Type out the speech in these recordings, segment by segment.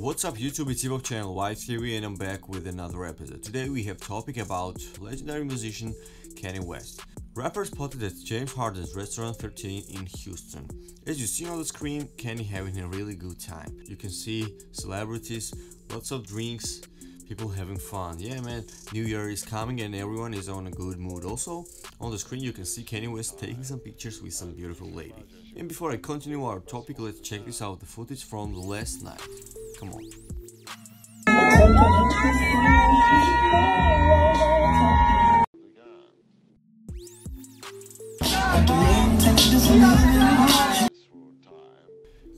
What's up YouTube, it's Hip channel WHY TV and I'm back with another episode. Today we have topic about legendary musician Kanye West. Rapper spotted at James Harden's Restaurant 13 in Houston. As you see on the screen, Kanye having a really good time. You can see celebrities, lots of drinks, people having fun. Yeah man, New Year is coming and everyone is on a good mood. Also, on the screen you can see Kanye West taking some pictures with some beautiful lady. And before I continue our topic, let's check this out, the footage from last night.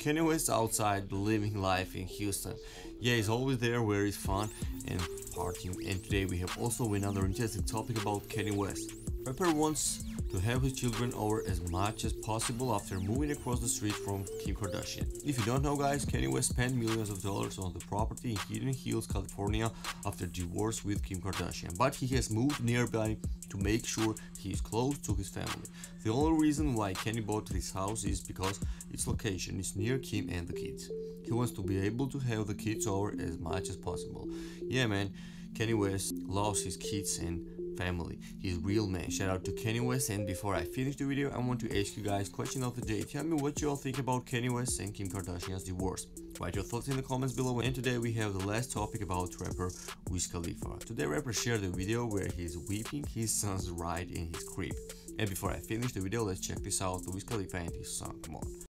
Kanye West outside living life in Houston. Yeah, he's always there where it's fun and partying. And today we have also another interesting topic about Kanye West. Rapper wants to have his children over as much as possible after moving across the street from Kim Kardashian. If you don't know guys, Kanye West spent millions of dollars on the property in Hidden Hills, California after divorce with Kim Kardashian, but he has moved nearby to make sure he is close to his family. The only reason why Kanye bought this house is because its location is near Kim and the kids. He wants to be able to have the kids over as much as possible. Yeah man, Kanye West loves his kids and family. He's real man. Shout out to Kanye West. And before I finish the video, I want to ask you guys question of the day. Tell me what you all think about Kanye West and Kim Kardashian's divorce. Write your thoughts in the comments below. And today we have the last topic about rapper Wiz Khalifa. Today rapper shared a video where he's weeping his son's ride in his crib. And before I finish the video, let's check this out. Wiz Khalifa and his son. Come on.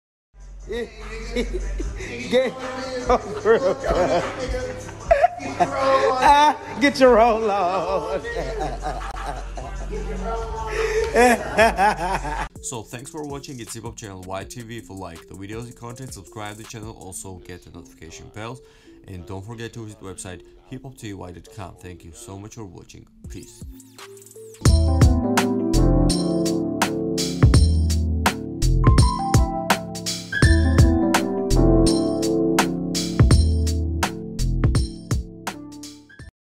Get, ah, get your roll on. so thanks for watching it's hip hop channel WHY TV. If you like the videos and content, subscribe the channel, also get the notification bells. And don't forget to visit the website hiphoptvwhy.com. Thank you so much for watching. Peace.